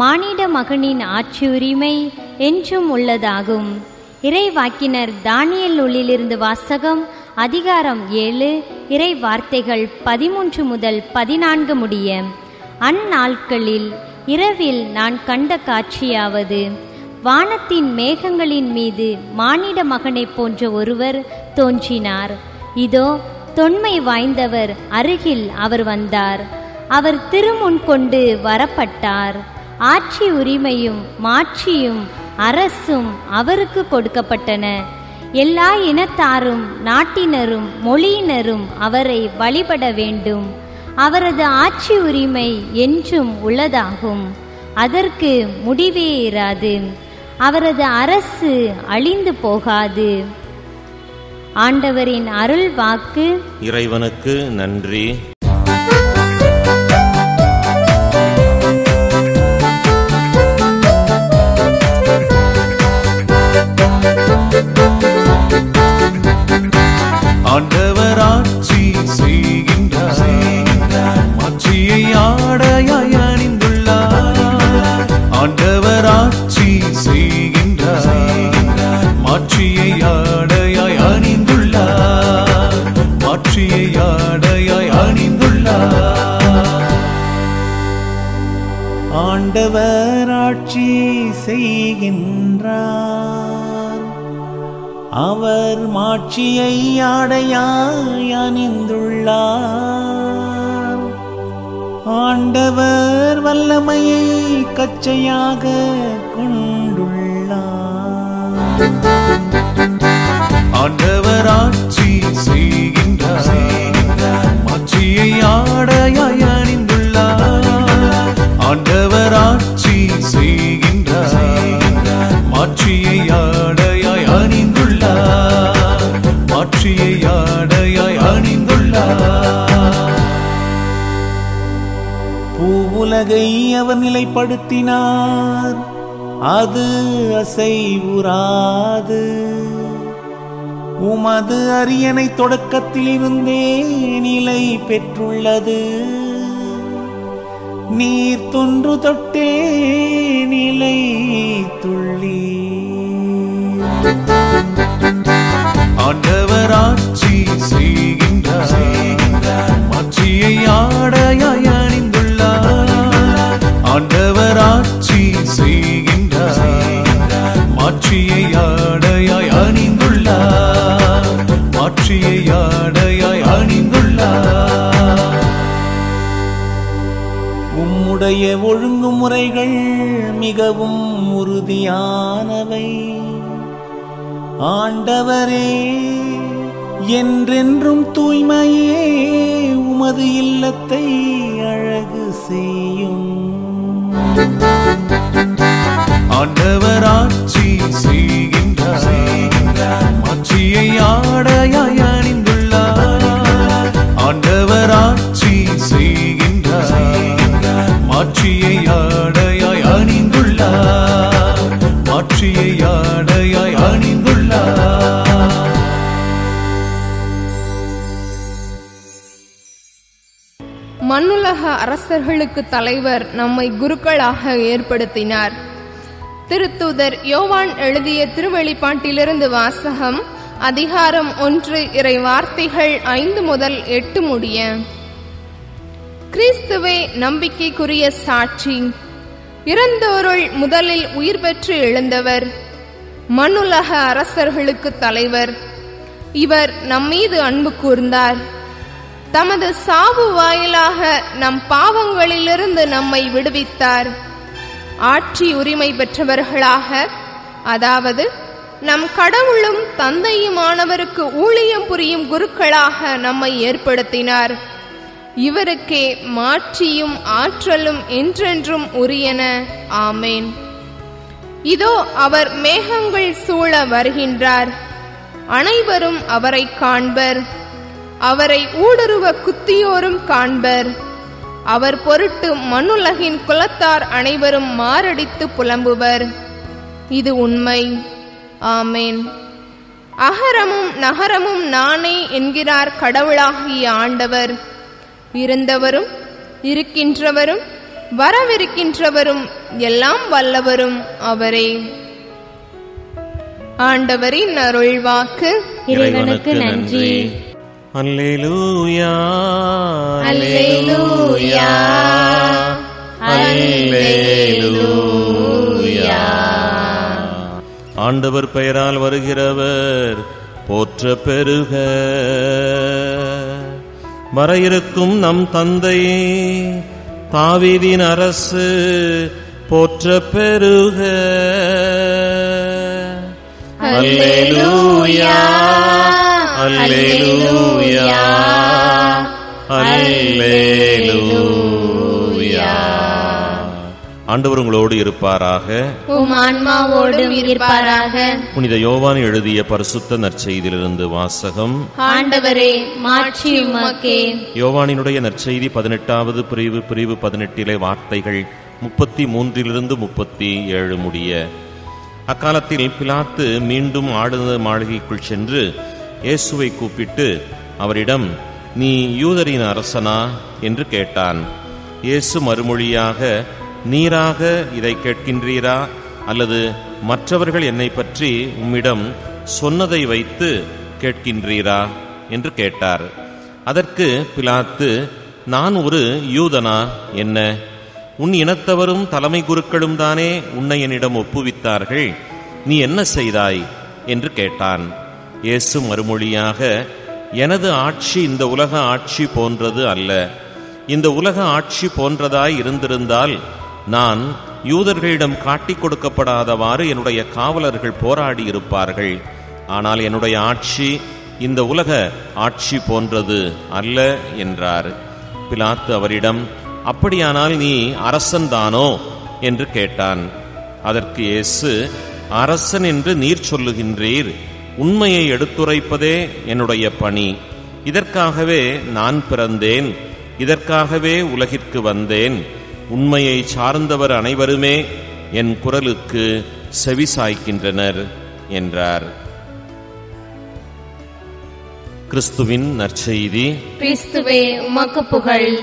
மானிட மகனின் ஆட்சி உரிமை என்றும் உள்ளதாகும். இறைவாக்கினர் தானியல் உள்ளிலிருந்து வாசகம் அதிகாரம் ஏழு இறை வார்த்தைகள் பதிமூன்று முதல் பதினான்கு முடிய. அந்நாட்களில் இரவில் நான் கண்ட காட்சியாவது வானத்தின் மேகங்களின் மீது மானிட மகனைப் போன்ற ஒருவர் தோன்றினார். இதோ தொன்மை வாய்ந்தவர் அருகில் அவர் வந்தார். அவர் திருமுன் கொண்டு வரப்பட்டார். ஆட்சி உரிமையும் மாட்சியும் அரசும் அவருக்கு கொடுக்கப்பட்டன. எல்லா இனத்தாரும் நாட்டினரும் மொழியினரும் அவரை வழிபட வேண்டும். அவரது ஆட்சி உரிமை என்றும் உள்ளதாகும். அதற்கு முடிவே இராது. அவரது அரசு அழிந்து போகாது. ஆண்டவரின் அருள் வாக்கு இறைவனுக்கு நன்றி. ஆண்டவர் ஆட்சி செய்கின்றார். ஆட்சியை ஆடையாய் அணிந்துள்ளார். ஆண்டவர் ஆட்சி செய்கின்றார். மாட்சியை ஆடையாய் அணிந்துள்ளார். மாட்சியை ஆடையாய் அணிந்துள்ளார். ஆண்டவர் ஆட்சி செய்கின்றார். அவர் மாட்சியை ஆடையாய் அணிந்துள்ளார். ஆண்டவர் வல்லமையை கச்சையாக கொண்டுள்ளார். பூவுலகை அவர் நிலைப்படுத்தினார். அது அசைவுறாது. உமது அரியணை தொடக்கத்திலிருந்தே நிலை பெற்றுள்ளது. நீர் தொன்று தொட்டே நிலை துள்ளி மாற்றியை ஆடையாய் அணிந்துள்ளார். மாற்றியை ஆடையாய் அணிந்துள்ளார். உம்முடைய ஒழுங்குமுறைகள் மிகவும் உறுதியானவை. ஆண்டவரே என்றென்றும் தூய்மையே உமது இல்லத்தை அழகு செய்யும். அரசர்களுக்கு தலைவர் நம்மை குருக்களாக ஏற்படுத்தினார். திருத்தூதர் யோவான் எழுதிய திருவெளிப்பாட்டிலிருந்து வாசகம் அதிகாரம் ஒன்று இறை வார்த்தைகள் ஐந்து முதல் எட்டு முடிய. கிறிஸ்துவே நம்பிக்கைக்குரிய சாட்சி. இறந்தோருள் முதலில் உயிர் பெற்று எழுந்தவர். மண்ணுலக அரசர்களுக்கு தலைவர். இவர் நம்மீது அன்பு கூர்ந்தார். தமது சாவு வாயிலாக நம் பாவங்களிலிருந்து நம்மை விடுவித்தார். ஆட்சி உரிமை பெற்றவர்களாக அதாவது நம் கடவுளும் தந்தையுமானவருக்கு ஊழியம் புரியும் குருக்களாக நம்மை ஏற்படுத்தினார். இவருக்கே மாட்சியும் ஆற்றலும் என்றென்றும் உரியன. ஆமேன். இதோ அவர் மேகங்கள் சூழ வருகின்றார். அனைவரும் அவரை காண்பர். அவரை ஊடுருவ குத்தியோரும் காண்பர். அவர் பொருட்டு மண்ணுலகின் குலத்தார் அனைவரும் மாரடித்து புலம்புவர். இது உண்மை. ஆமேன். அகரமும் நகரமும் நானே என்கிறார் கடவுளாகிய ஆண்டவர். இருந்தவரும் இருக்கின்றவரும் வரவிருக்கின்றவரும் எல்லாம் வல்லவரும் அவரே. ஆண்டவரின் அருள்வாக்கு. இறைவனுக்கு நன்றி. அல்லேலூயா. அல்லேலூயா, அல்லேலூயா. ஆண்டவர் பெயரால் வருகிறவர் போற்ற பெருக. வர இருக்கும் நம் தந்தை தாவீதின் அரசு போற்ற பெருக. அல்லேலூயா. அல்லேலூயா அல்லேலூயா ஆண்டவர் உங்களோடு இருப்பாராக. உம் ஆன்மாவோடும் இருப்பாராக. புனித யோவான் எழுதிய பரிசுத்த நற்செய்தியிலிருந்து வாசகம். ஆண்டவரே உமக்கே. யோவானினுடைய நற்செய்தி பதினெட்டாவது பிரிவு பிரிவு பதினெட்டிலே வார்த்தைகள் முப்பத்தி மூன்றிலிருந்து முப்பத்தி ஏழு முடிய. அக்காலத்தில் பிலாத்து மீண்டும் ஆளுநர் மாளிகைக்குள் சென்று இயேசுவை கூப்பிட்டு அவரிடம் நீ யூதரின் அரசனா? என்று கேட்டான். இயேசு மறுமொழியாக நீராக இதை கேட்கின்றீரா? அல்லது மற்றவர்கள் என்னை பற்றி உம்மிடம் சொன்னதை வைத்து கேட்கின்றீரா? என்று கேட்டார். அதற்கு பிலாத்து நான் ஒரு யூதனா? என்ன? உன் இனத்தவரும் தலைமை குருக்களும் தானே உன்னை என்னிடம் ஒப்புவித்தார்கள். நீ என்ன செய்தாய்? என்று கேட்டான். இயேசு மறுமொழியாக எனது ஆட்சி இந்த உலக ஆட்சி போன்றது அல்ல. இந்த உலக ஆட்சி போன்றதாய் இருந்திருந்தால் நான் யூதர்களிடம் காட்டிக் கொடுக்கப்படாதவாறு என்னுடைய காவலர்கள் போராடி இருப்பார்கள். ஆனால் என்னுடைய ஆட்சி இந்த உலக ஆட்சி போன்றது அல்ல என்றார். பிலாத்து அவரிடம் அப்படியானால் நீ அரசன்தானோ என்று கேட்டான். அதற்கு இயேசு அரசன் என்று நீர் சொல்லுகின்றீர். உண்மையை எடுத்துரைப்பதே என்னுடைய பணி. இதற்காகவே நான் பிறந்தேன். இதற்காகவே உலகிற்கு வந்தேன். உண்மையை சார்ந்தவர் அனைவருமே என் குரலுக்கு செவிசாய்க்கின்றனர் என்றார். கிறிஸ்துவின் நற்செய்தி. கிறிஸ்துவே உமக்கு புகழ்.